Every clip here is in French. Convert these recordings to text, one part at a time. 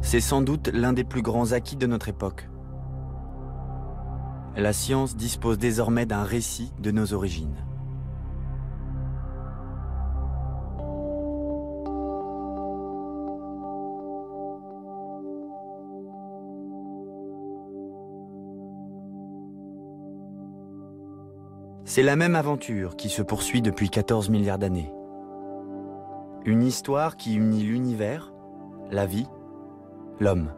C'est sans doute l'un des plus grands acquis de notre époque. La science dispose désormais d'un récit de nos origines. C'est la même aventure qui se poursuit depuis 14 milliards d'années. Une histoire qui unit l'univers, la vie, l'homme.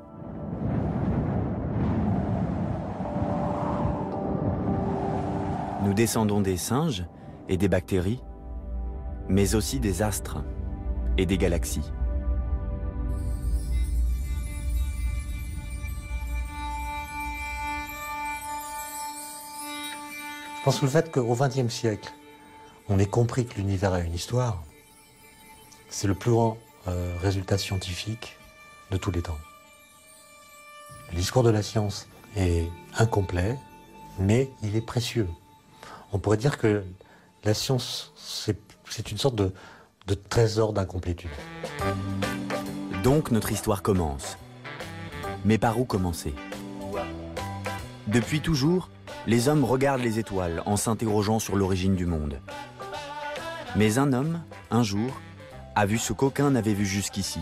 Nous descendons des singes et des bactéries, mais aussi des astres et des galaxies. Je pense que le fait qu'au XXe siècle, on ait compris que l'univers a une histoire, c'est le plus grand euh, résultat scientifique de tous les temps. Le discours de la science est incomplet, mais il est précieux. On pourrait dire que la science, c'est une sorte de, trésor d'incomplétude. Donc notre histoire commence. Mais par où commencer? Depuis toujours, les hommes regardent les étoiles en s'interrogeant sur l'origine du monde. Mais un homme, un jour, a vu ce qu'aucun n'avait vu jusqu'ici.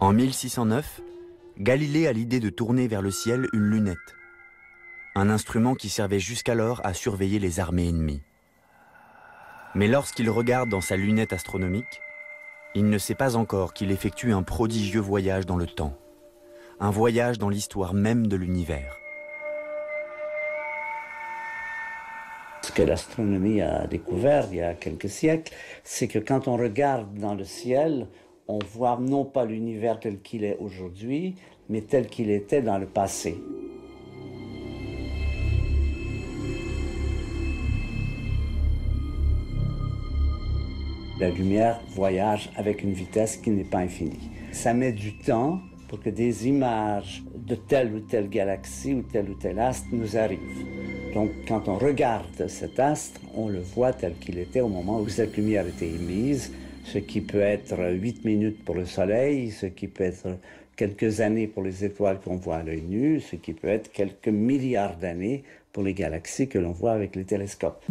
En 1609, Galilée a l'idée de tourner vers le ciel une lunette, un instrument qui servait jusqu'alors à surveiller les armées ennemies. Mais lorsqu'il regarde dans sa lunette astronomique, il ne sait pas encore qu'il effectue un prodigieux voyage dans le temps, un voyage dans l'histoire même de l'univers. Ce que l'astronomie a découvert il y a quelques siècles, c'est que quand on regarde dans le ciel, on voit non pas l'univers tel qu'il est aujourd'hui, mais tel qu'il était dans le passé. La lumière voyage avec une vitesse qui n'est pas infinie. Ça met du temps pour que des images de telle ou telle galaxie ou tel ou tel astre nous arrivent. Donc, quand on regarde cet astre, on le voit tel qu'il était au moment où cette lumière était émise, ce qui peut être 8 minutes pour le Soleil, ce qui peut être quelques années pour les étoiles qu'on voit à l'œil nu, ce qui peut être quelques milliards d'années pour les galaxies que l'on voit avec les télescopes.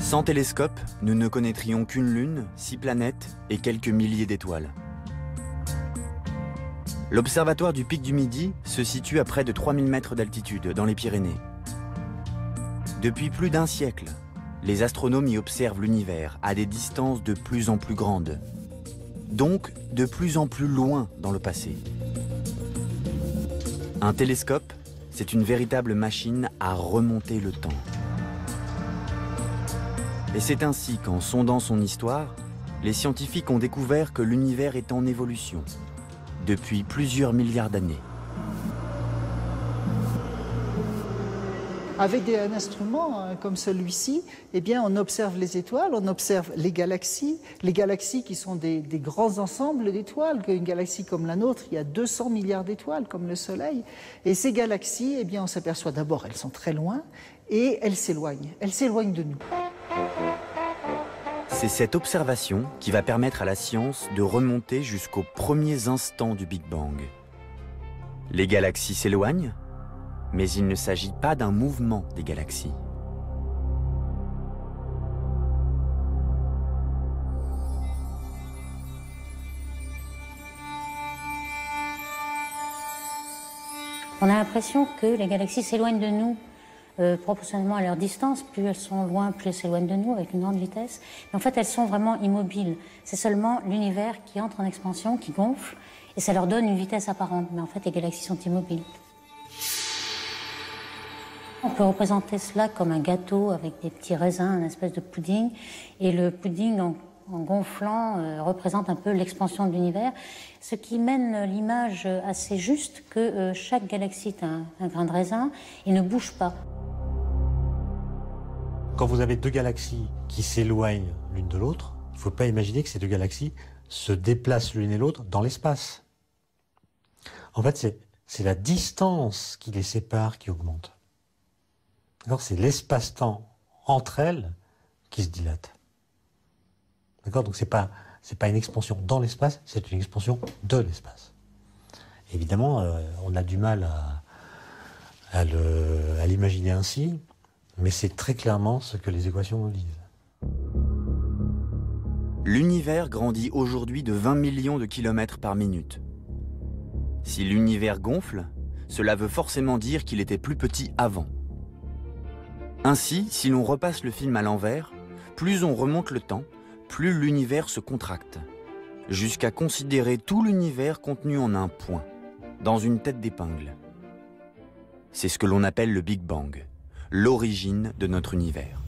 Sans télescope, nous ne connaîtrions qu'une lune, six planètes et quelques milliers d'étoiles. L'observatoire du pic du Midi se situe à près de 3000 mètres d'altitude dans les Pyrénées. Depuis plus d'un siècle, les astronomes y observent l'univers à des distances de plus en plus grandes, donc de plus en plus loin dans le passé. Un télescope, c'est une véritable machine à remonter le temps. Et c'est ainsi qu'en sondant son histoire, les scientifiques ont découvert que l'univers est en évolution depuis plusieurs milliards d'années. Avec un instrument hein, comme celui-ci, eh bien, on observe les étoiles, on observe les galaxies, les galaxies qui sont des, grands ensembles d'étoiles. Une galaxie comme la nôtre, il y a 200 milliards d'étoiles, comme le Soleil. Et ces galaxies, eh bien, on s'aperçoit d'abord, elles sont très loin et elles s'éloignent. Elles s'éloignent de nous. C'est cette observation qui va permettre à la science de remonter jusqu'aux premiers instants du Big Bang. Les galaxies s'éloignent, mais il ne s'agit pas d'un mouvement des galaxies. On a l'impression que les galaxies s'éloignent de nous euh, proportionnellement à leur distance. Plus elles sont loin, plus elles s'éloignent de nous avec une grande vitesse. Mais en fait, elles sont vraiment immobiles. C'est seulement l'univers qui entre en expansion, qui gonfle, et ça leur donne une vitesse apparente. Mais en fait, les galaxies sont immobiles. On peut représenter cela comme un gâteau avec des petits raisins, un espèce de pudding. Et le pudding, en, gonflant, euh, représente un peu l'expansion de l'univers. Ce qui mène l'image assez juste que euh, chaque galaxie est un, un grain de raisin et ne bouge pas. Quand vous avez deux galaxies qui s'éloignent l'une de l'autre, il ne faut pas imaginer que ces deux galaxies se déplacent l'une et l'autre dans l'espace. En fait, c'est la distance qui les sépare qui augmente. C'est l'espace-temps entre elles qui se dilate. D'accord? Donc c'est pas c'est pas une expansion dans l'espace, c'est une expansion de l'espace. Évidemment, euh, on a du mal à l'imaginer ainsi, mais c'est très clairement ce que les équations nous disent. L'univers grandit aujourd'hui de 20 millions de kilomètres par minute. Si l'univers gonfle, cela veut forcément dire qu'il était plus petit avant. Ainsi, si l'on repasse le film à l'envers, plus on remonte le temps, plus l'univers se contracte, jusqu'à considérer tout l'univers contenu en un point, dans une tête d'épingle. C'est ce que l'on appelle le Big Bang, l'origine de notre univers.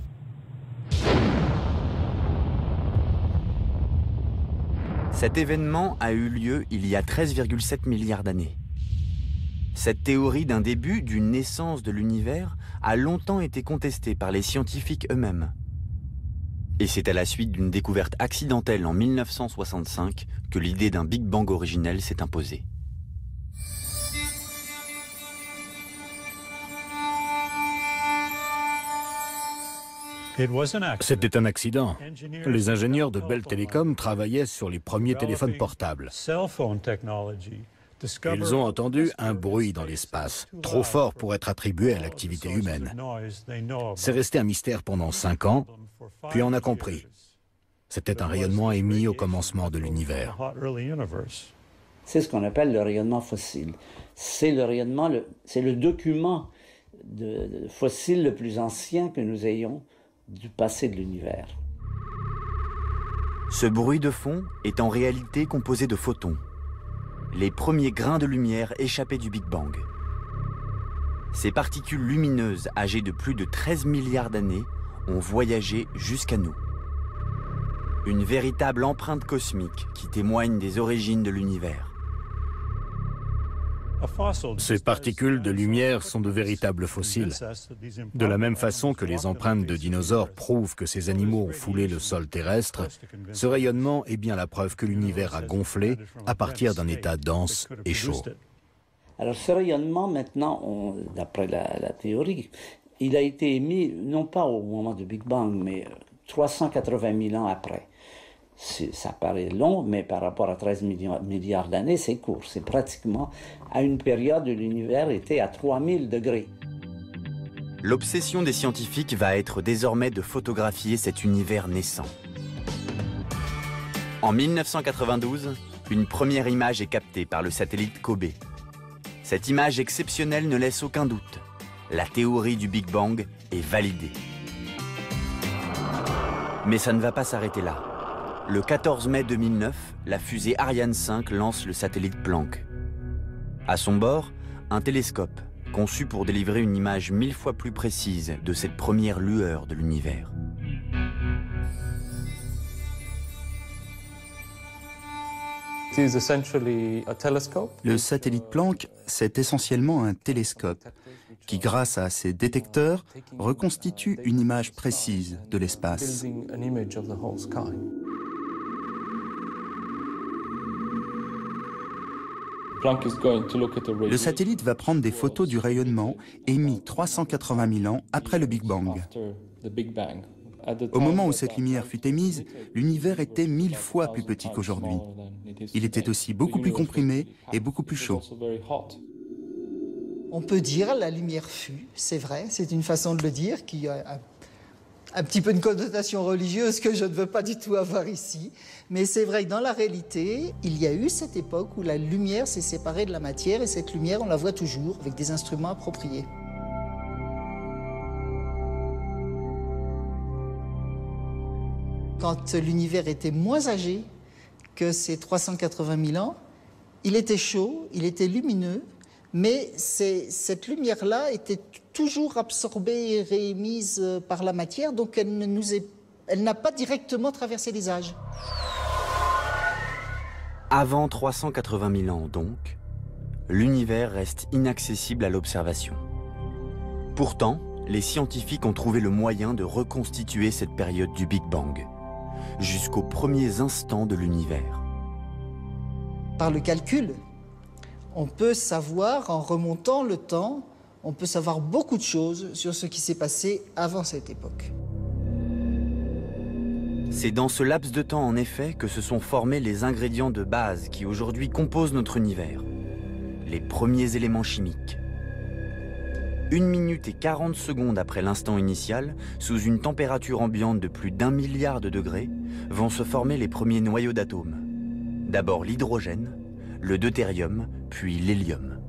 Cet événement a eu lieu il y a 13,7 milliards d'années. Cette théorie d'un début, d'une naissance de l'univers, a longtemps été contestée par les scientifiques eux-mêmes. Et c'est à la suite d'une découverte accidentelle en 1965 que l'idée d'un Big Bang originel s'est imposée. C'était un accident. Les ingénieurs de Bell Telecom travaillaient sur les premiers téléphones portables. Ils ont entendu un bruit dans l'espace, trop fort pour être attribué à l'activité humaine. C'est resté un mystère pendant cinq ans, puis on a compris. C'était un rayonnement émis au commencement de l'univers. C'est ce qu'on appelle le rayonnement fossile. C'est le rayonnement, c'est le document fossile le plus ancien que nous ayons du passé de l'univers. Ce bruit de fond est en réalité composé de photons, les premiers grains de lumière échappés du Big Bang. Ces particules lumineuses âgées de plus de 13 milliards d'années ont voyagé jusqu'à nous. Une véritable empreinte cosmique qui témoigne des origines de l'univers. Ces particules de lumière sont de véritables fossiles. De la même façon que les empreintes de dinosaures prouvent que ces animaux ont foulé le sol terrestre, ce rayonnement est bien la preuve que l'univers a gonflé à partir d'un état dense et chaud. Alors ce rayonnement, maintenant, d'après la, théorie, il a été émis non pas au moment du Big Bang, mais 380 000 ans après ça paraît long, mais par rapport à 13 milliards d'années, c'est court. C'est pratiquement à une période où l'univers était à 3000 degrés. L'obsession des scientifiques va être désormais de photographier cet univers naissant. En 1992, une première image est captée par le satellite Kobe. Cette image exceptionnelle ne laisse aucun doute. La théorie du Big Bang est validée. Mais ça ne va pas s'arrêter là. Le 14 mai 2009, la fusée Ariane 5 lance le satellite Planck. À son bord, un télescope, conçu pour délivrer une image mille fois plus précise de cette première lueur de l'univers. Le satellite Planck, c'est essentiellement un télescope qui, grâce à ses détecteurs, reconstitue une image précise de l'espace. Le satellite va prendre des photos du rayonnement émis 380 000 ans après le Big Bang. Au moment où cette lumière fut émise, l'univers était mille fois plus petit qu'aujourd'hui. Il était aussi beaucoup plus comprimé et beaucoup plus chaud. On peut dire la lumière fut, c'est vrai, c'est une façon de le dire qui a un petit peu une connotation religieuse que je ne veux pas du tout avoir ici. Mais c'est vrai que dans la réalité, il y a eu cette époque où la lumière s'est séparée de la matière et cette lumière, on la voit toujours avec des instruments appropriés. Quand l'univers était moins âgé que ces 380 000 ans, il était chaud, il était lumineux, mais cette lumière-là était toujours absorbée et réémise euh, par la matière, donc elle ne nous elle n'a pas directement traversé les âges. Avant 380 000 ans, donc, l'univers reste inaccessible à l'observation. Pourtant, les scientifiques ont trouvé le moyen de reconstituer cette période du Big Bang, jusqu'aux premiers instants de l'univers. Par le calcul, on peut savoir, en remontant le temps, on peut savoir beaucoup de choses sur ce qui s'est passé avant cette époque. C'est dans ce laps de temps, en effet, que se sont formés les ingrédients de base qui aujourd'hui composent notre univers. Les premiers éléments chimiques. Une minute et 40 secondes après l'instant initial, sous une température ambiante de plus d'un milliard de degrés, vont se former les premiers noyaux d'atomes. D'abord l'hydrogène, le deutérium, puis l'hélium.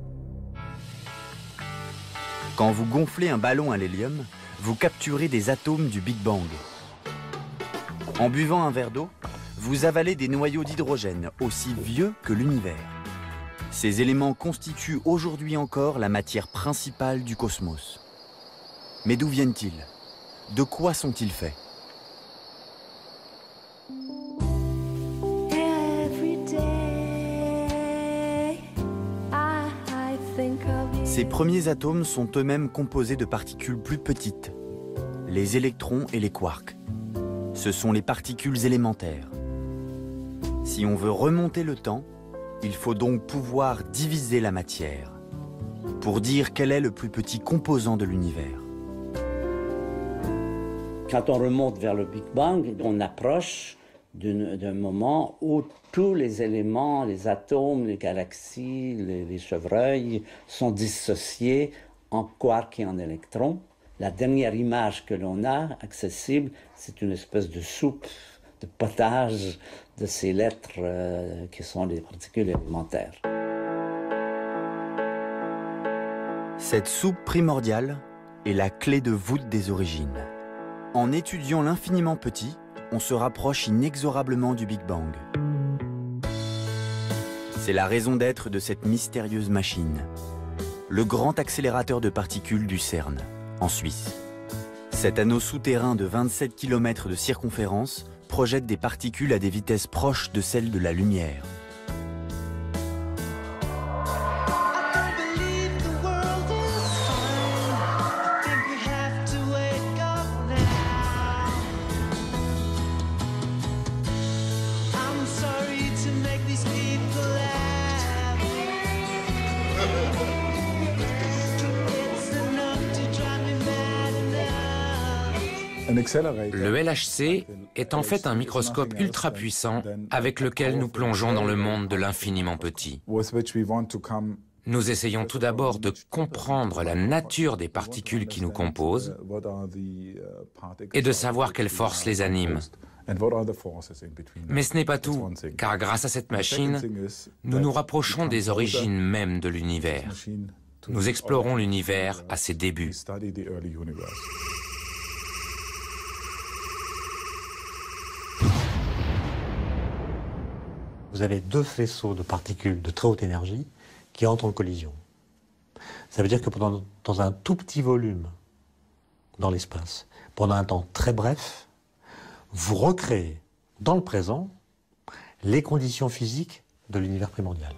Quand vous gonflez un ballon à l'hélium, vous capturez des atomes du Big Bang, en buvant un verre d'eau, vous avalez des noyaux d'hydrogène aussi vieux que l'univers. Ces éléments constituent aujourd'hui encore la matière principale du cosmos. Mais d'où viennent-ils? De quoi sont-ils faits? Ces premiers atomes sont eux-mêmes composés de particules plus petites, les électrons et les quarks ce sont les particules élémentaires. Si on veut remonter le temps, il faut donc pouvoir diviser la matière pour dire quel est le plus petit composant de l'univers. Quand on remonte vers le Big Bang, on approche d'un moment où tous les éléments, les atomes, les galaxies, les, chevreuils sont dissociés en quarks et en électrons. La dernière image que l'on a accessible, c'est une espèce de soupe, de potage de ces lettres euh, qui sont les particules élémentaires. Cette soupe primordiale est la clé de voûte des origines. En étudiant l'infiniment petit, on se rapproche inexorablement du Big Bang. C'est la raison d'être de cette mystérieuse machine, le grand accélérateur de particules du CERN en Suisse. Cet anneau souterrain de 27 km de circonférence projette des particules à des vitesses proches de celles de la lumière. Le LHC est en fait un microscope ultra puissant avec lequel nous plongeons dans le monde de l'infiniment petit. Nous essayons tout d'abord de comprendre la nature des particules qui nous composent et de savoir quelles forces les animent. Mais ce n'est pas tout, car grâce à cette machine, nous nous rapprochons des origines mêmes de l'univers. Nous explorons l'univers à ses débuts. Vous avez deux faisceaux de particules de très haute énergie qui entrent en collision. Ça veut dire que pendant, dans un tout petit volume dans l'espace, pendant un temps très bref, vous recréez dans le présent les conditions physiques de l'univers primordial.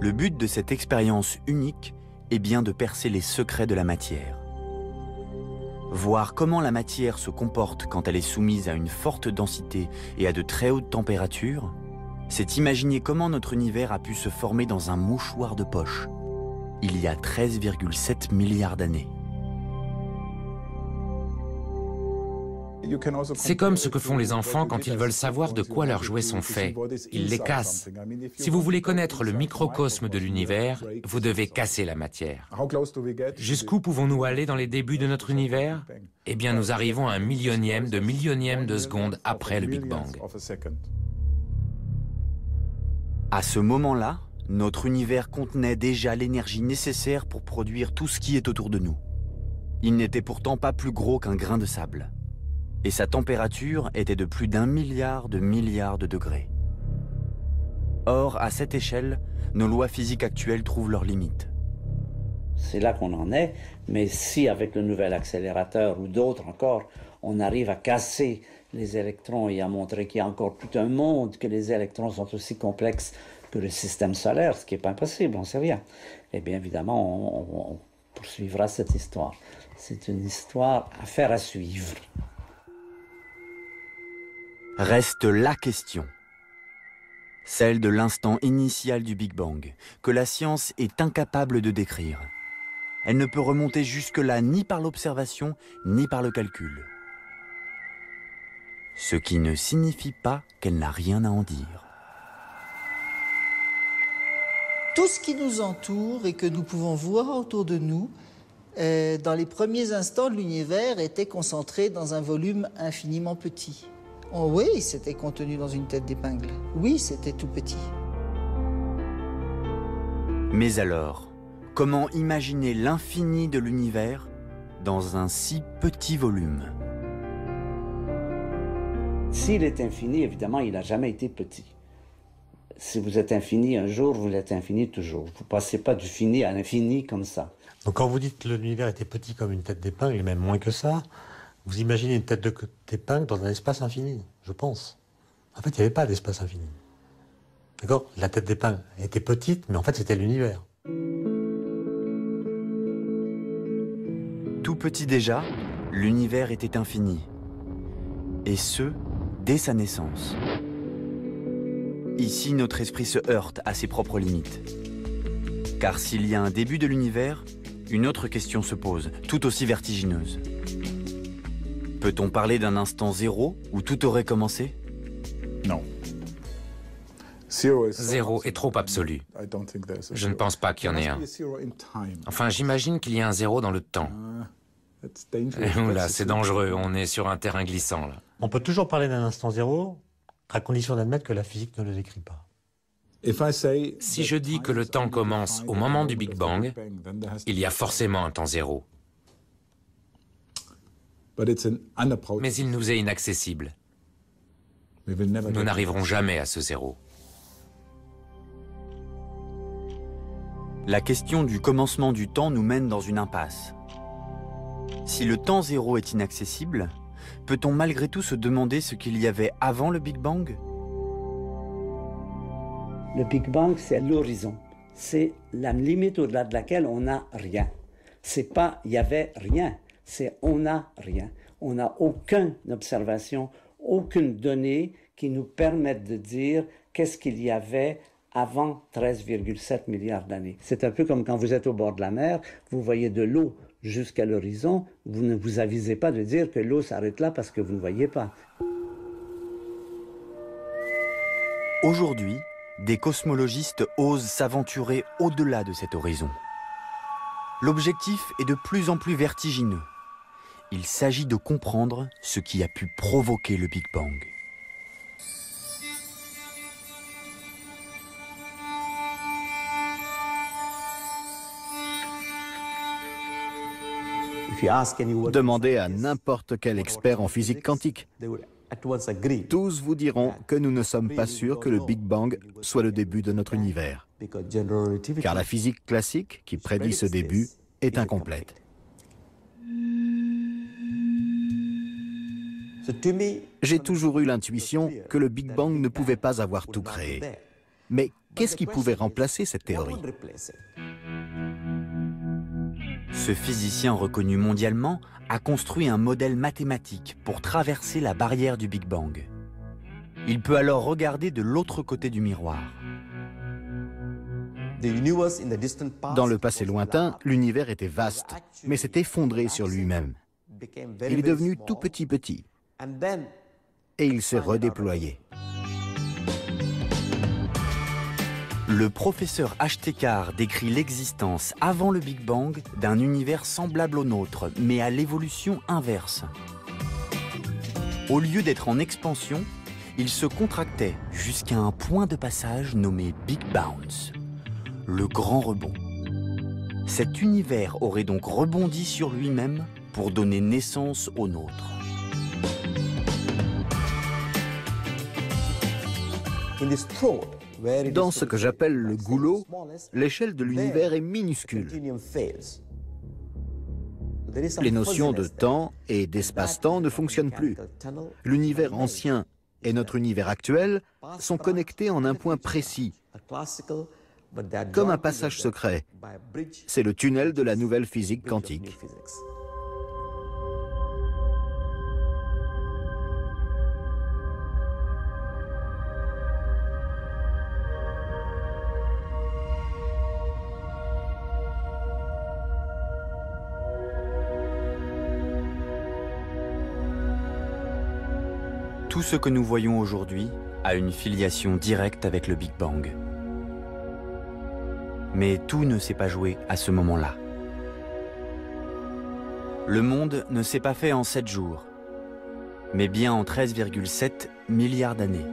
Le but de cette expérience unique est bien de percer les secrets de la matière. Voir comment la matière se comporte quand elle est soumise à une forte densité et à de très hautes températures, c'est imaginer comment notre univers a pu se former dans un mouchoir de poche, il y a 13,7 milliards d'années. C'est comme ce que font les enfants quand ils veulent savoir de quoi leurs jouets sont faits. Ils les cassent. Si vous voulez connaître le microcosme de l'univers, vous devez casser la matière. Jusqu'où pouvons-nous aller dans les débuts de notre univers? Eh bien, nous arrivons à un millionième de millionième de seconde après le Big Bang. À ce moment-là, notre univers contenait déjà l'énergie nécessaire pour produire tout ce qui est autour de nous. Il n'était pourtant pas plus gros qu'un grain de sable et sa température était de plus d'un milliard de milliards de degrés. Or, à cette échelle, nos lois physiques actuelles trouvent leurs limites. C'est là qu'on en est, mais si avec le nouvel accélérateur ou d'autres encore, on arrive à casser les électrons et à montrer qu'il y a encore tout un monde, que les électrons sont aussi complexes que le système solaire, ce qui n'est pas impossible, on ne sait rien, eh bien évidemment, on, poursuivra cette histoire. C'est une histoire à faire à suivre. Reste la question. celle de l'instant initial du Big Bang, que la science est incapable de décrire. Elle ne peut remonter jusque-là ni par l'observation, ni par le calcul. Ce qui ne signifie pas qu'elle n'a rien à en dire. Tout ce qui nous entoure et que nous pouvons voir autour de nous, euh, dans les premiers instants de l'univers, était concentré dans un volume infiniment petit. Oh oui, c'était contenu dans une tête d'épingle. Oui, c'était tout petit. Mais alors, comment imaginer l'infini de l'univers dans un si petit volume? S'il est infini, évidemment, il n'a jamais été petit. Si vous êtes infini un jour, vous l'êtes infini toujours. Vous ne passez pas du fini à l'infini comme ça. Donc quand vous dites que l'univers était petit comme une tête d'épingle, et même moins que ça, vous imaginez une tête d'épingle dans un espace infini, je pense. En fait, il n'y avait pas d'espace infini. D'accord? La tête d'épingle était petite, mais en fait, c'était l'univers. Tout petit déjà, l'univers était infini. Et ce, dès sa naissance. Ici, notre esprit se heurte à ses propres limites. Car s'il y a un début de l'univers, une autre question se pose, tout aussi vertigineuse. Peut-on parler d'un instant zéro où tout aurait commencé? Non. Zéro est trop absolu. Je ne pense pas qu'il y en ait un. Enfin, j'imagine qu'il y a un zéro dans le temps. Là, c'est dangereux, on est sur un terrain glissant. Là. On peut toujours parler d'un instant zéro, à condition d'admettre que la physique ne le décrit pas. Si je dis que le temps commence au moment du Big Bang, il y a forcément un temps zéro mais il nous est inaccessible. Nous n'arriverons jamais à ce zéro. La question du commencement du temps nous mène dans une impasse. Si le temps zéro est inaccessible, peut-on malgré tout se demander ce qu'il y avait avant le Big Bang? Le Big Bang, c'est l'horizon. C'est la limite au-delà de laquelle on n'a rien. C'est pas il y avait rien c'est on n'a rien. On n'a aucune observation, aucune donnée qui nous permette de dire qu'est-ce qu'il y avait avant 13,7 milliards d'années. C'est un peu comme quand vous êtes au bord de la mer, vous voyez de l'eau jusqu'à l'horizon, vous ne vous avisez pas de dire que l'eau s'arrête là parce que vous ne voyez pas. Aujourd'hui, des cosmologistes osent s'aventurer au-delà de cet horizon. L'objectif est de plus en plus vertigineux il s'agit de comprendre ce qui a pu provoquer le Big Bang. Demandez à n'importe quel expert en physique quantique. Tous vous diront que nous ne sommes pas sûrs que le Big Bang soit le début de notre univers, car la physique classique qui prédit ce début est incomplète. J'ai toujours eu l'intuition que le Big Bang ne pouvait pas avoir tout créé. Mais qu'est-ce qui pouvait remplacer cette théorie? Ce physicien reconnu mondialement a construit un modèle mathématique pour traverser la barrière du Big Bang. Il peut alors regarder de l'autre côté du miroir. Dans le passé lointain, l'univers était vaste, mais s'est effondré sur lui-même. Il est devenu tout petit petit et il s'est redéployé. Le professeur Ashtekar décrit l'existence avant le Big Bang d'un univers semblable au nôtre, mais à l'évolution inverse. Au lieu d'être en expansion, il se contractait jusqu'à un point de passage nommé Big Bounce, le grand rebond. Cet univers aurait donc rebondi sur lui-même pour donner naissance au nôtre. Dans ce que j'appelle le goulot, l'échelle de l'univers est minuscule. Les notions de temps et d'espace-temps ne fonctionnent plus. L'univers ancien et notre univers actuel sont connectés en un point précis, comme un passage secret. C'est le tunnel de la nouvelle physique quantique. Ce que nous voyons aujourd'hui a une filiation directe avec le Big Bang. Mais tout ne s'est pas joué à ce moment-là. Le monde ne s'est pas fait en 7 jours, mais bien en 13,7 milliards d'années.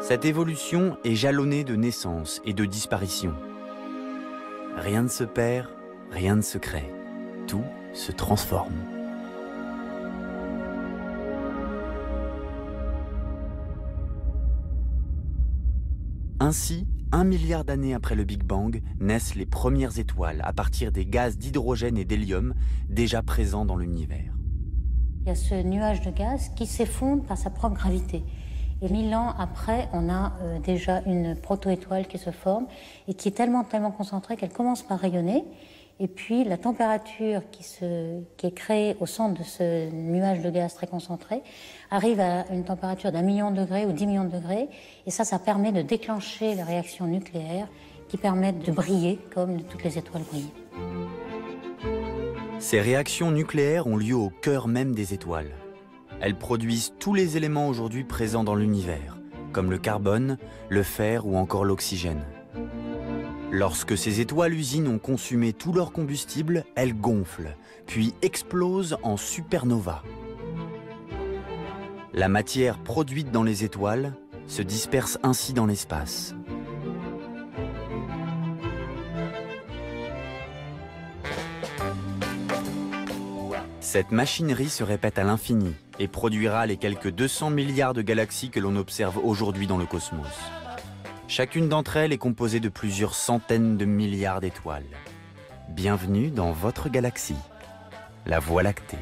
Cette évolution est jalonnée de naissances et de disparitions. Rien ne se perd, rien ne se crée. Tout se transforme. Ainsi, un milliard d'années après le Big Bang, naissent les premières étoiles à partir des gaz d'hydrogène et d'hélium déjà présents dans l'univers. Il y a ce nuage de gaz qui s'effondre par sa propre gravité. Et mille ans après, on a euh, déjà une proto-étoile qui se forme et qui est tellement, tellement concentrée qu'elle commence par rayonner. Et puis la température qui, est créée au centre de ce nuage de gaz très concentré arrive à une température d'un million de degrés ou dix millions de degrés. Et ça, ça permet de déclencher les réactions nucléaires qui permettent de briller comme toutes les étoiles brillent. Ces réactions nucléaires ont lieu au cœur même des étoiles. Elles produisent tous les éléments aujourd'hui présents dans l'univers, comme le carbone, le fer ou encore l'oxygène. Lorsque ces étoiles-usines ont consumé tout leur combustible, elles gonflent, puis explosent en supernova. La matière produite dans les étoiles se disperse ainsi dans l'espace. Cette machinerie se répète à l'infini et produira les quelques 200 milliards de galaxies que l'on observe aujourd'hui dans le cosmos. Chacune d'entre elles est composée de plusieurs centaines de milliards d'étoiles. Bienvenue dans votre galaxie, la Voie lactée.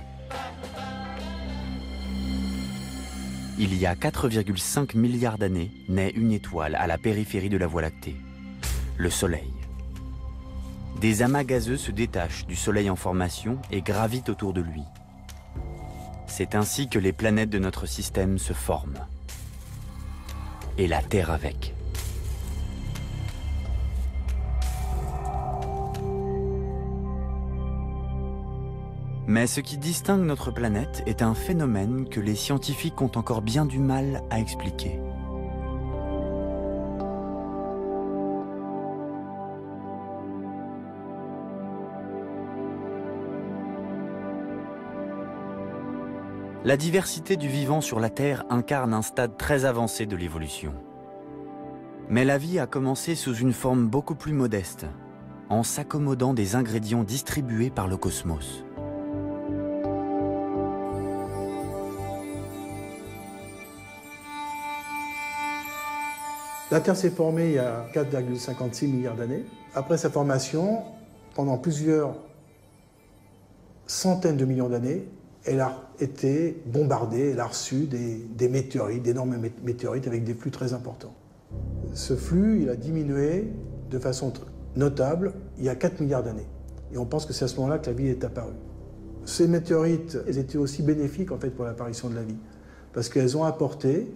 Il y a 4,5 milliards d'années naît une étoile à la périphérie de la Voie lactée, le Soleil. Des amas gazeux se détachent du Soleil en formation et gravitent autour de lui. C'est ainsi que les planètes de notre système se forment. Et la Terre avec. Mais ce qui distingue notre planète est un phénomène que les scientifiques ont encore bien du mal à expliquer. La diversité du vivant sur la Terre incarne un stade très avancé de l'évolution. Mais la vie a commencé sous une forme beaucoup plus modeste, en s'accommodant des ingrédients distribués par le cosmos. La Terre s'est formée il y a 4,56 milliards d'années. Après sa formation, pendant plusieurs centaines de millions d'années, elle a été bombardée, elle a reçu des, météorites, d'énormes météorites avec des flux très importants. Ce flux, il a diminué de façon notable il y a 4 milliards d'années. Et on pense que c'est à ce moment-là que la vie est apparue. Ces météorites, elles étaient aussi bénéfiques en fait pour l'apparition de la vie, parce qu'elles ont apporté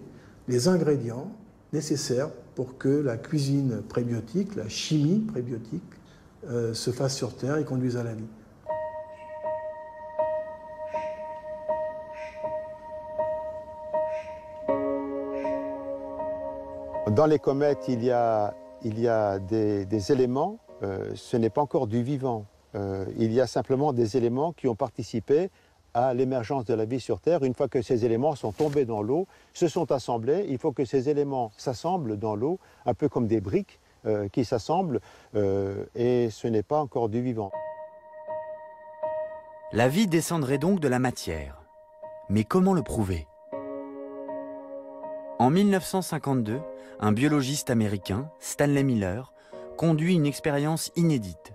les ingrédients nécessaires pour que la cuisine prébiotique, la chimie prébiotique, euh, se fasse sur Terre et conduise à la vie. Dans les comètes, il y a, il y a des, éléments, euh, ce n'est pas encore du vivant. Euh, il y a simplement des éléments qui ont participé à l'émergence de la vie sur Terre. Une fois que ces éléments sont tombés dans l'eau, se sont assemblés, il faut que ces éléments s'assemblent dans l'eau, un peu comme des briques euh, qui s'assemblent, et ce n'est pas encore du vivant. La vie descendrait donc de la matière. Mais comment le prouver? En 1952, un biologiste américain, Stanley Miller, conduit une expérience inédite.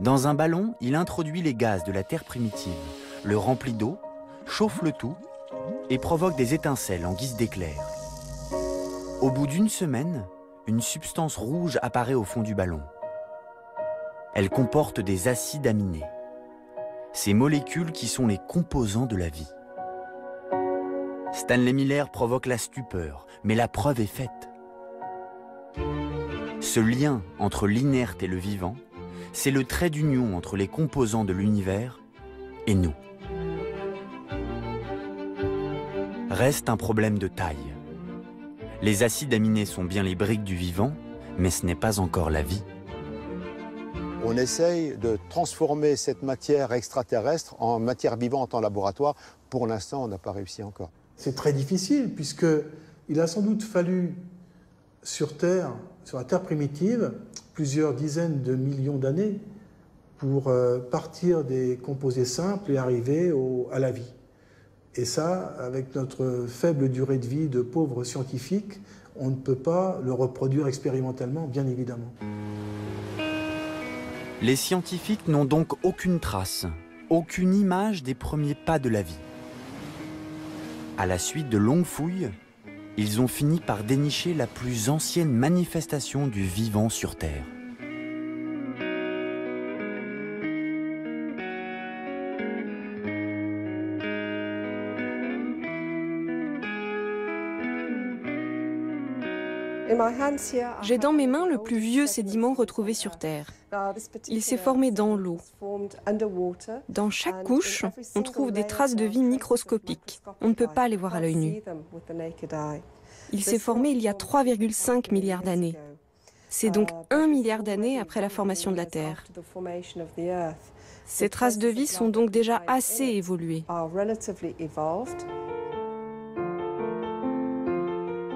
Dans un ballon, il introduit les gaz de la Terre primitive, le remplit d'eau, chauffe le tout et provoque des étincelles en guise d'éclair. Au bout d'une semaine, une substance rouge apparaît au fond du ballon. Elle comporte des acides aminés, ces molécules qui sont les composants de la vie. Stanley Miller provoque la stupeur, mais la preuve est faite. Ce lien entre l'inerte et le vivant, c'est le trait d'union entre les composants de l'univers et nous. reste un problème de taille. Les acides aminés sont bien les briques du vivant, mais ce n'est pas encore la vie. On essaye de transformer cette matière extraterrestre en matière vivante en laboratoire. Pour l'instant, on n'a pas réussi encore. C'est très difficile puisqu'il a sans doute fallu sur Terre, sur la Terre primitive, plusieurs dizaines de millions d'années pour euh, partir des composés simples et arriver à la vie. Et ça, avec notre faible durée de vie de pauvres scientifiques, on ne peut pas le reproduire expérimentalement, bien évidemment. Les scientifiques n'ont donc aucune trace, aucune image des premiers pas de la vie. À la suite de longues fouilles, ils ont fini par dénicher la plus ancienne manifestation du vivant sur Terre. J'ai dans mes mains le plus vieux sédiment retrouvé sur Terre. Il s'est formé dans l'eau. Dans chaque couche, on trouve des traces de vie microscopiques. On ne peut pas les voir à l'œil nu. Il s'est formé il y a 3,5 milliards d'années. C'est donc un milliard d'années après la formation de la Terre. Ces traces de vie sont donc déjà assez évoluées.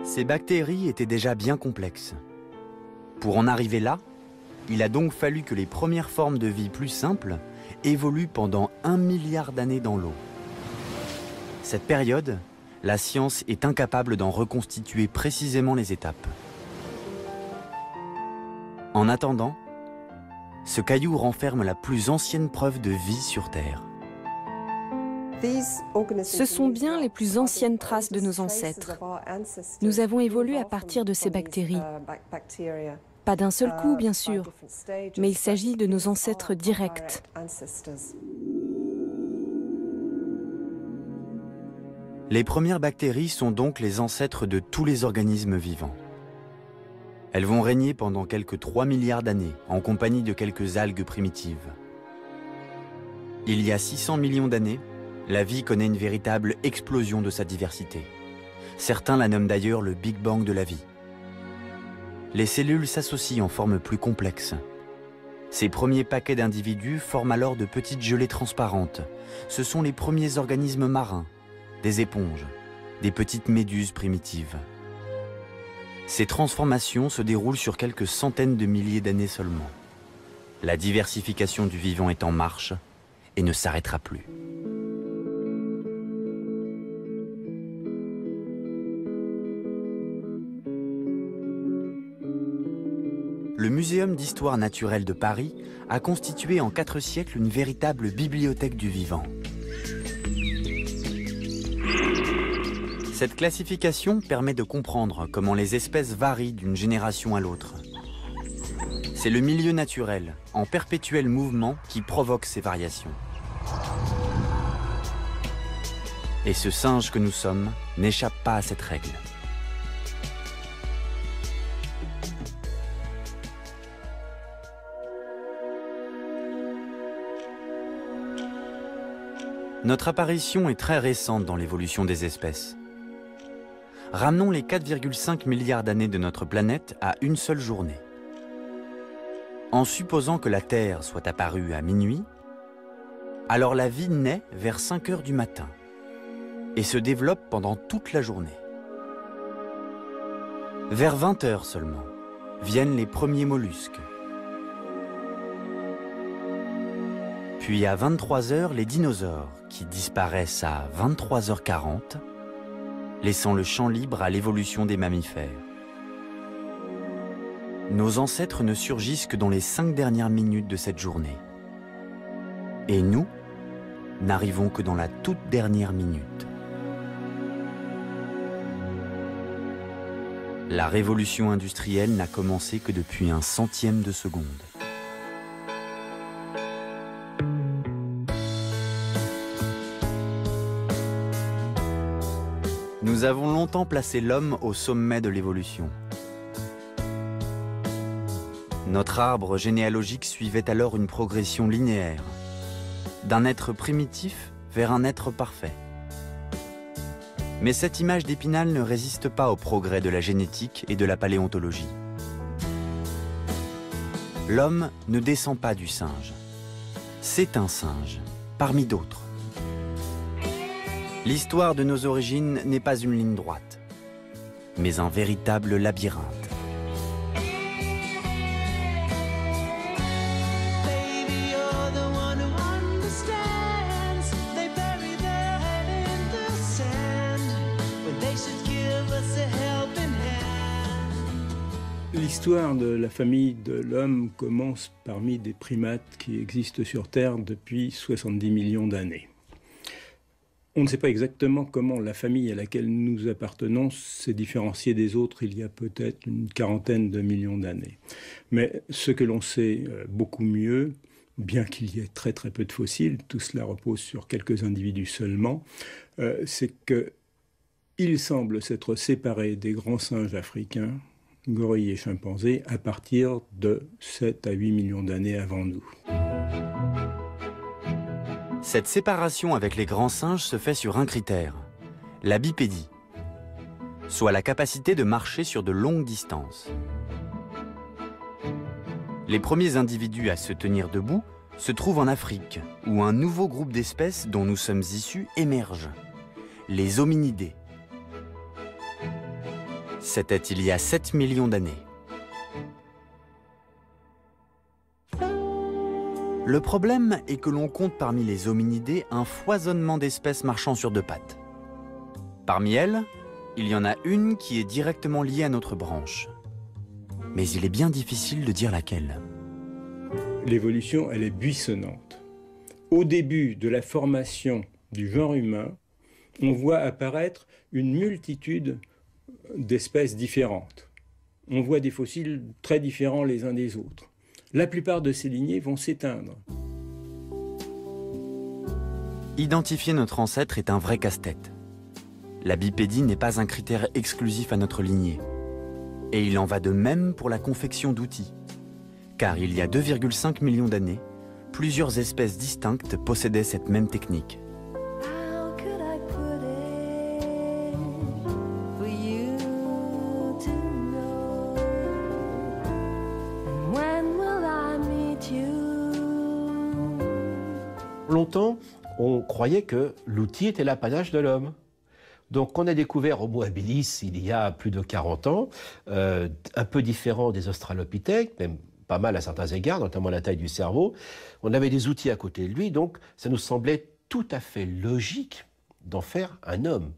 Ces bactéries étaient déjà bien complexes. Pour en arriver là, il a donc fallu que les premières formes de vie plus simples évoluent pendant un milliard d'années dans l'eau. Cette période, la science est incapable d'en reconstituer précisément les étapes. En attendant, ce caillou renferme la plus ancienne preuve de vie sur Terre. Ce sont bien les plus anciennes traces de nos ancêtres. Nous avons évolué à partir de ces bactéries. Pas d'un seul coup, bien sûr, mais il s'agit de nos ancêtres directs. Les premières bactéries sont donc les ancêtres de tous les organismes vivants. Elles vont régner pendant quelques 3 milliards d'années en compagnie de quelques algues primitives. Il y a 600 millions d'années, la vie connaît une véritable explosion de sa diversité. Certains la nomment d'ailleurs le Big Bang de la vie. Les cellules s'associent en formes plus complexes. Ces premiers paquets d'individus forment alors de petites gelées transparentes. Ce sont les premiers organismes marins, des éponges, des petites méduses primitives. Ces transformations se déroulent sur quelques centaines de milliers d'années seulement. La diversification du vivant est en marche et ne s'arrêtera plus. Le Muséum d'histoire naturelle de Paris a constitué en quatre siècles une véritable bibliothèque du vivant. Cette classification permet de comprendre comment les espèces varient d'une génération à l'autre. C'est le milieu naturel, en perpétuel mouvement, qui provoque ces variations. Et ce singe que nous sommes n'échappe pas à cette règle. Notre apparition est très récente dans l'évolution des espèces. Ramenons les 4,5 milliards d'années de notre planète à une seule journée. En supposant que la Terre soit apparue à minuit, alors la vie naît vers 5 heures du matin et se développe pendant toute la journée. Vers 20 heures seulement viennent les premiers mollusques. Puis à 23h, les dinosaures, qui disparaissent à 23h40, laissant le champ libre à l'évolution des mammifères. Nos ancêtres ne surgissent que dans les cinq dernières minutes de cette journée. Et nous n'arrivons que dans la toute dernière minute. La révolution industrielle n'a commencé que depuis un centième de seconde. Nous avons longtemps placé l'homme au sommet de l'évolution. Notre arbre généalogique suivait alors une progression linéaire, d'un être primitif vers un être parfait. Mais cette image d'Épinal ne résiste pas au progrès de la génétique et de la paléontologie. L'homme ne descend pas du singe. C'est un singe, parmi d'autres. L'histoire de nos origines n'est pas une ligne droite, mais un véritable labyrinthe. L'histoire de la famille de l'homme commence parmi des primates qui existent sur Terre depuis 70 millions d'années. On ne sait pas exactement comment la famille à laquelle nous appartenons s'est différenciée des autres il y a peut-être une quarantaine de millions d'années. Mais ce que l'on sait euh, beaucoup mieux, bien qu'il y ait très très peu de fossiles, tout cela repose sur quelques individus seulement, euh, c'est que il semble s'être séparé des grands singes africains, gorilles et chimpanzés, à partir de 7 à 8 millions d'années avant nous. Cette séparation avec les grands singes se fait sur un critère, la bipédie, soit la capacité de marcher sur de longues distances. Les premiers individus à se tenir debout se trouvent en Afrique, où un nouveau groupe d'espèces dont nous sommes issus émerge, les hominidés. C'était il y a 7 millions d'années. Le problème est que l'on compte parmi les hominidés un foisonnement d'espèces marchant sur deux pattes. Parmi elles, il y en a une qui est directement liée à notre branche. Mais il est bien difficile de dire laquelle. L'évolution, elle est buissonnante. Au début de la formation du genre humain, on voit apparaître une multitude d'espèces différentes. On voit des fossiles très différents les uns des autres la plupart de ces lignées vont s'éteindre. Identifier notre ancêtre est un vrai casse-tête. La bipédie n'est pas un critère exclusif à notre lignée. Et il en va de même pour la confection d'outils. Car il y a 2,5 millions d'années, plusieurs espèces distinctes possédaient cette même technique. Croyait que l'outil était l'apanage de l'homme. Donc, on a découvert Homo habilis il y a plus de 40 ans, euh, un peu différent des australopithèques, même pas mal à certains égards, notamment la taille du cerveau. On avait des outils à côté de lui, donc ça nous semblait tout à fait logique d'en faire un homme.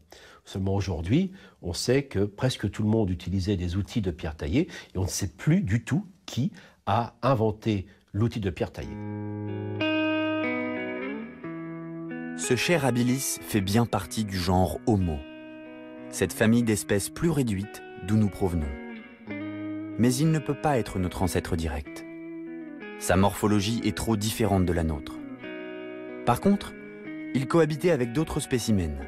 Seulement aujourd'hui, on sait que presque tout le monde utilisait des outils de pierre taillée et on ne sait plus du tout qui a inventé l'outil de pierre taillée. Ce cher habilis fait bien partie du genre Homo, cette famille d'espèces plus réduites d'où nous provenons. Mais il ne peut pas être notre ancêtre direct. Sa morphologie est trop différente de la nôtre. Par contre, il cohabitait avec d'autres spécimens,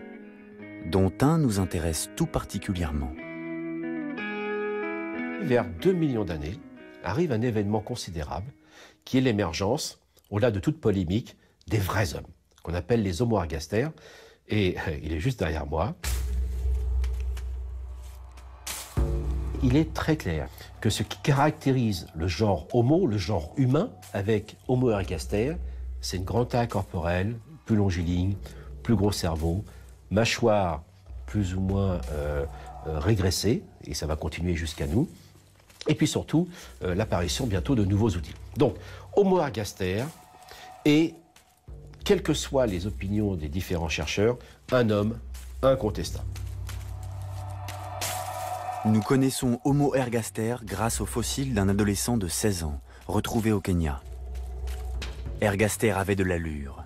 dont un nous intéresse tout particulièrement. Vers 2 millions d'années, arrive un événement considérable qui est l'émergence, au-delà de toute polémique, des vrais hommes appelle les Homo ergaster. Et euh, il est juste derrière moi. Il est très clair que ce qui caractérise le genre Homo, le genre humain, avec Homo ergaster, c'est une grande taille corporelle, plus longiligne, plus gros cerveau, mâchoire plus ou moins euh, euh, régressée, et ça va continuer jusqu'à nous, et puis surtout l'apparition bientôt de nouveaux outils. Donc, Homo ergaster est quelles que soient les opinions des différents chercheurs, un homme incontestable. Nous connaissons Homo ergaster grâce au fossile d'un adolescent de 16 ans, retrouvé au Kenya. Ergaster avait de l'allure.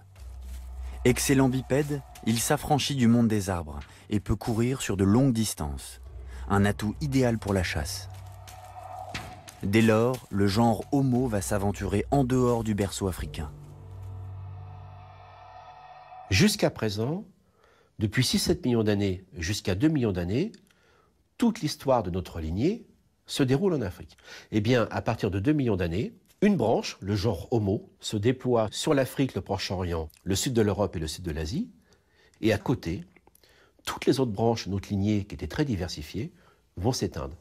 Excellent bipède, il s'affranchit du monde des arbres et peut courir sur de longues distances. Un atout idéal pour la chasse. Dès lors, le genre Homo va s'aventurer en dehors du berceau africain. Jusqu'à présent, depuis 6-7 millions d'années jusqu'à 2 millions d'années, toute l'histoire de notre lignée se déroule en Afrique. Eh bien, à partir de 2 millions d'années, une branche, le genre Homo, se déploie sur l'Afrique, le Proche-Orient, le sud de l'Europe et le sud de l'Asie, et à côté, toutes les autres branches de notre lignée, qui étaient très diversifiées, vont s'éteindre.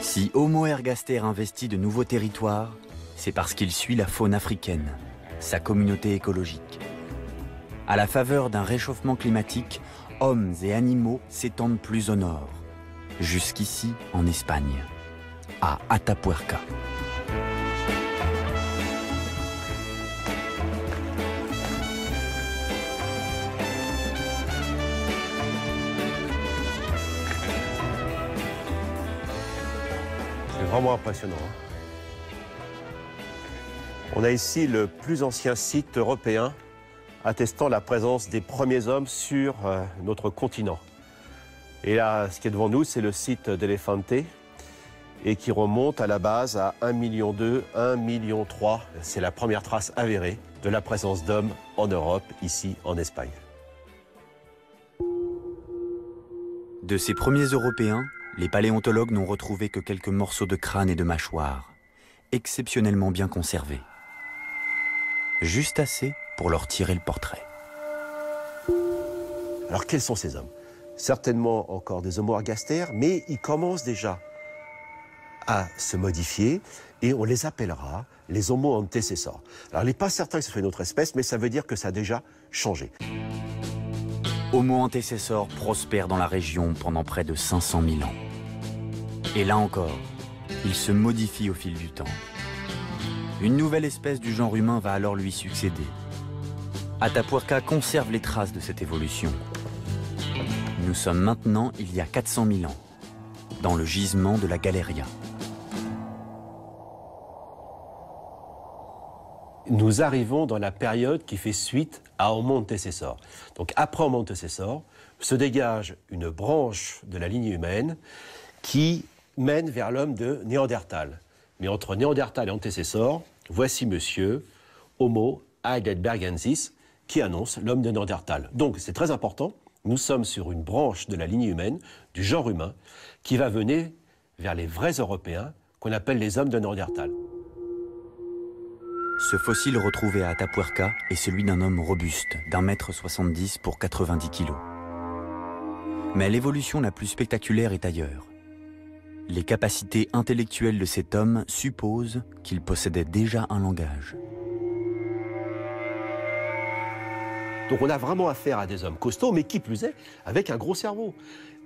Si Homo ergaster investit de nouveaux territoires, c'est parce qu'il suit la faune africaine, sa communauté écologique. À la faveur d'un réchauffement climatique, hommes et animaux s'étendent plus au nord, jusqu'ici en Espagne, à Atapuerca. Vraiment impressionnant. Hein. On a ici le plus ancien site européen attestant la présence des premiers hommes sur euh, notre continent. Et là, ce qui est devant nous, c'est le site d'Elefante et qui remonte à la base à 1,2 million, 1,3 million. C'est la première trace avérée de la présence d'hommes en Europe, ici en Espagne. De ces premiers Européens, les paléontologues n'ont retrouvé que quelques morceaux de crâne et de mâchoire, exceptionnellement bien conservés. Juste assez pour leur tirer le portrait. Alors quels sont ces hommes? Certainement encore des homo ergaster, mais ils commencent déjà à se modifier et on les appellera les homo antecessors. Alors il n'est pas certain que ce soit une autre espèce, mais ça veut dire que ça a déjà changé. Homo antecessor prospère dans la région pendant près de 500 000 ans. Et là encore, il se modifie au fil du temps. Une nouvelle espèce du genre humain va alors lui succéder. Atapuerca conserve les traces de cette évolution. Nous sommes maintenant il y a 400 000 ans, dans le gisement de la Galeria. Nous arrivons dans la période qui fait suite à Homo antecessor. Donc après Homo antecessor, se dégage une branche de la lignée humaine qui mène vers l'homme de Néandertal. Mais entre Néandertal et antécessor, voici monsieur Homo heidelbergensis, qui annonce l'homme de Néandertal. Donc c'est très important, nous sommes sur une branche de la lignée humaine, du genre humain, qui va venir vers les vrais Européens qu'on appelle les hommes de Néandertal. Ce fossile retrouvé à Atapuerca est celui d'un homme robuste, d'un mètre 70 pour 90 kilos. Mais l'évolution la plus spectaculaire est ailleurs. Les capacités intellectuelles de cet homme supposent qu'il possédait déjà un langage. Donc on a vraiment affaire à des hommes costauds, mais qui plus est, avec un gros cerveau.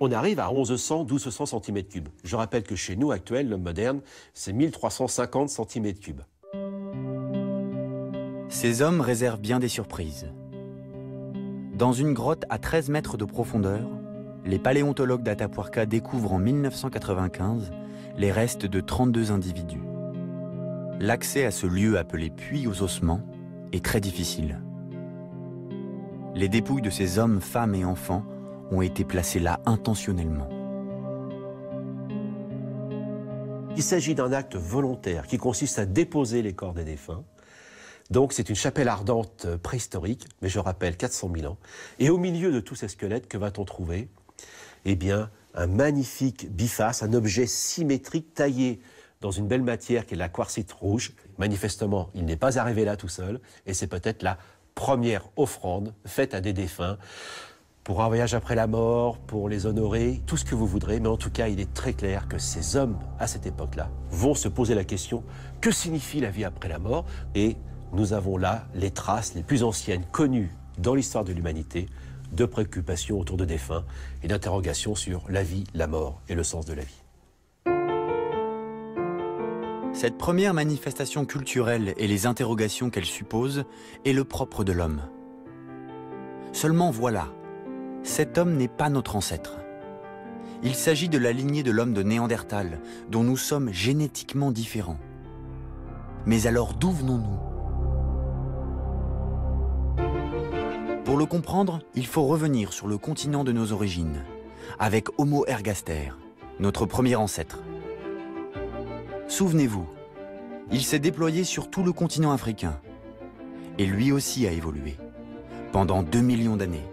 On arrive à 1100, 1200 cm3. Je rappelle que chez nous, actuel, l'homme moderne, c'est 1350 cm3. Ces hommes réservent bien des surprises. Dans une grotte à 13 mètres de profondeur, les paléontologues d'Atapuerca découvrent en 1995 les restes de 32 individus. L'accès à ce lieu appelé puits aux ossements est très difficile. Les dépouilles de ces hommes, femmes et enfants ont été placées là intentionnellement. Il s'agit d'un acte volontaire qui consiste à déposer les corps des défunts. Donc c'est une chapelle ardente préhistorique, mais je rappelle 400 000 ans. Et au milieu de tous ces squelettes, que va-t-on trouver? Eh bien, un magnifique biface, un objet symétrique taillé dans une belle matière qui est la quartzite rouge. Manifestement, il n'est pas arrivé là tout seul, et c'est peut-être la première offrande faite à des défunts pour un voyage après la mort, pour les honorer, tout ce que vous voudrez, mais en tout cas, il est très clair que ces hommes, à cette époque-là, vont se poser la question, que signifie la vie après la mort? Et nous avons là les traces les plus anciennes connues dans l'histoire de l'humanité de préoccupations autour de défunts et d'interrogations sur la vie, la mort et le sens de la vie. Cette première manifestation culturelle et les interrogations qu'elle suppose est le propre de l'homme. Seulement voilà, cet homme n'est pas notre ancêtre. Il s'agit de la lignée de l'homme de Néandertal, dont nous sommes génétiquement différents. Mais alors d'où venons-nous Pour le comprendre, il faut revenir sur le continent de nos origines, avec Homo ergaster, notre premier ancêtre. Souvenez-vous, il s'est déployé sur tout le continent africain. Et lui aussi a évolué, pendant 2 millions d'années.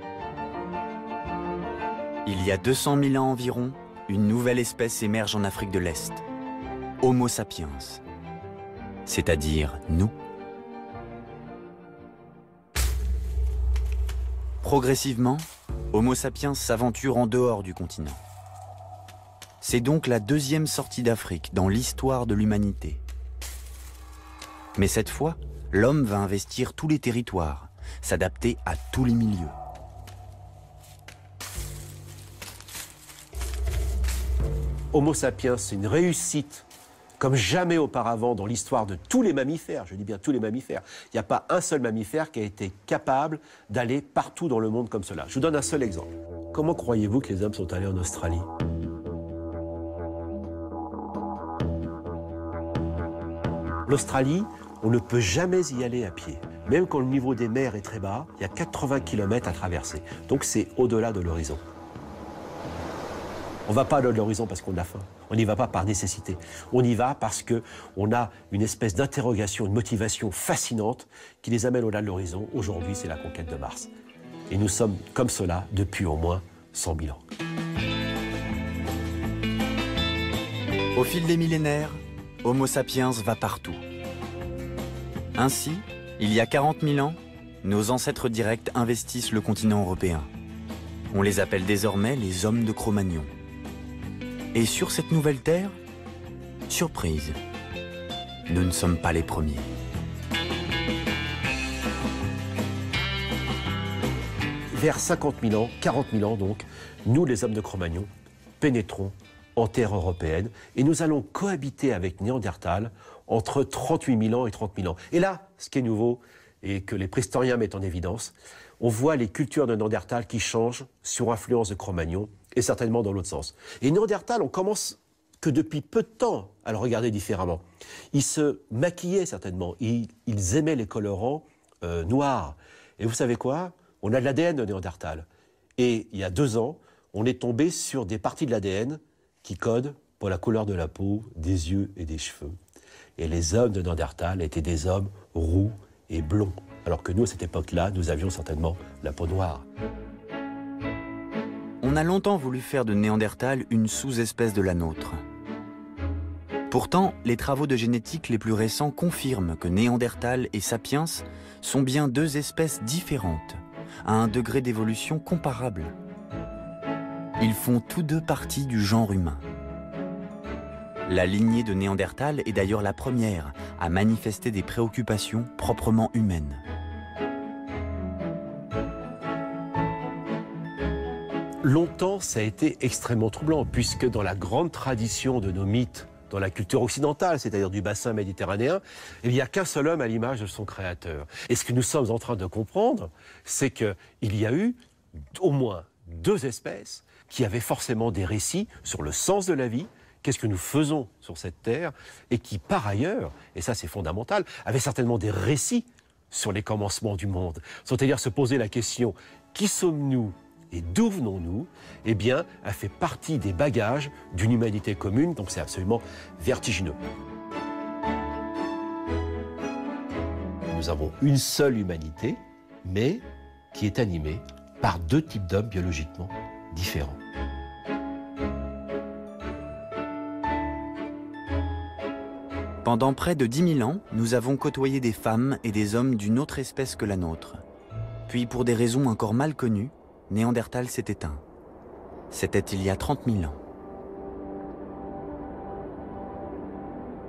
Il y a 200 000 ans environ, une nouvelle espèce émerge en Afrique de l'Est, Homo sapiens, c'est-à-dire nous. Progressivement, Homo sapiens s'aventure en dehors du continent. C'est donc la deuxième sortie d'Afrique dans l'histoire de l'humanité. Mais cette fois, l'homme va investir tous les territoires, s'adapter à tous les milieux. Homo sapiens, c'est une réussite comme jamais auparavant dans l'histoire de tous les mammifères, je dis bien tous les mammifères. Il n'y a pas un seul mammifère qui a été capable d'aller partout dans le monde comme cela. Je vous donne un seul exemple. Comment croyez-vous que les hommes sont allés en Australie? L'Australie, on ne peut jamais y aller à pied. Même quand le niveau des mers est très bas, il y a 80 km à traverser. Donc c'est au-delà de l'horizon. On ne va pas à l'horizon parce qu'on a faim. On n'y va pas par nécessité. On y va parce qu'on a une espèce d'interrogation, une motivation fascinante qui les amène au-delà de l'horizon. Aujourd'hui, c'est la conquête de Mars. Et nous sommes comme cela depuis au moins 100 000 ans. Au fil des millénaires, Homo sapiens va partout. Ainsi, il y a 40 000 ans, nos ancêtres directs investissent le continent européen. On les appelle désormais les hommes de Cro-Magnon. Et sur cette nouvelle terre, surprise, nous ne sommes pas les premiers. Vers 50 000 ans, 40 000 ans donc, nous les hommes de Cro-Magnon pénétrons en terre européenne et nous allons cohabiter avec Néandertal entre 38 000 ans et 30 000 ans. Et là, ce qui est nouveau et que les préhistoriens mettent en évidence, on voit les cultures de Néandertal qui changent sur influence de Cro-Magnon certainement dans l'autre sens. Et Néandertal, on commence que depuis peu de temps à le regarder différemment. Ils se maquillaient certainement, ils, aimaient les colorants euh, noirs. Et vous savez quoi? On a de l'ADN de Néandertal. Et il y a deux ans, on est tombé sur des parties de l'ADN qui codent pour la couleur de la peau, des yeux et des cheveux. Et les hommes de Néandertal étaient des hommes roux et blonds, alors que nous, à cette époque-là, nous avions certainement la peau noire. On a longtemps voulu faire de Néandertal une sous-espèce de la nôtre. Pourtant, les travaux de génétique les plus récents confirment que Néandertal et Sapiens sont bien deux espèces différentes, à un degré d'évolution comparable. Ils font tous deux partie du genre humain. La lignée de Néandertal est d'ailleurs la première à manifester des préoccupations proprement humaines. Longtemps, ça a été extrêmement troublant, puisque dans la grande tradition de nos mythes, dans la culture occidentale, c'est-à-dire du bassin méditerranéen, il n'y a qu'un seul homme à l'image de son créateur. Et ce que nous sommes en train de comprendre, c'est qu'il y a eu au moins deux espèces qui avait forcément des récits sur le sens de la vie, qu'est-ce que nous faisons sur cette terre, et qui, par ailleurs, et ça c'est fondamental, avait certainement des récits sur les commencements du monde. C'est-à-dire se poser la question, qui sommes-nous et d'où venons-nous Eh bien, a fait partie des bagages d'une humanité commune, donc c'est absolument vertigineux. Nous avons une seule humanité, mais qui est animée par deux types d'hommes biologiquement différents. Pendant près de 10 000 ans, nous avons côtoyé des femmes et des hommes d'une autre espèce que la nôtre. Puis, pour des raisons encore mal connues, Néandertal s'est éteint. C'était il y a 30 000 ans.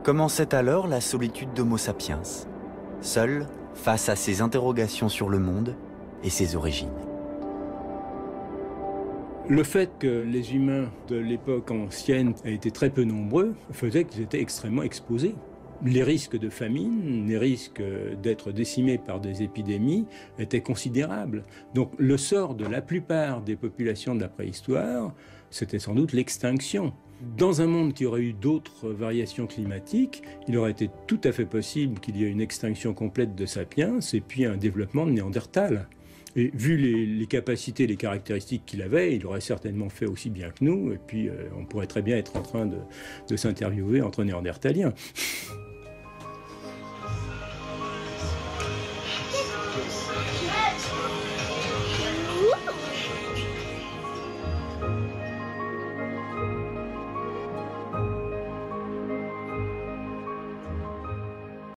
Commençait alors la solitude d'Homo sapiens, seul face à ses interrogations sur le monde et ses origines. Le fait que les humains de l'époque ancienne aient été très peu nombreux faisait qu'ils étaient extrêmement exposés. Les risques de famine, les risques d'être décimés par des épidémies étaient considérables. Donc le sort de la plupart des populations de la préhistoire, c'était sans doute l'extinction. Dans un monde qui aurait eu d'autres variations climatiques, il aurait été tout à fait possible qu'il y ait une extinction complète de sapiens et puis un développement de Néandertal. Et vu les, capacités, les caractéristiques qu'il avait, il aurait certainement fait aussi bien que nous. Et puis, euh, on pourrait très bien être en train de, de s'interviewer entre néandertaliens.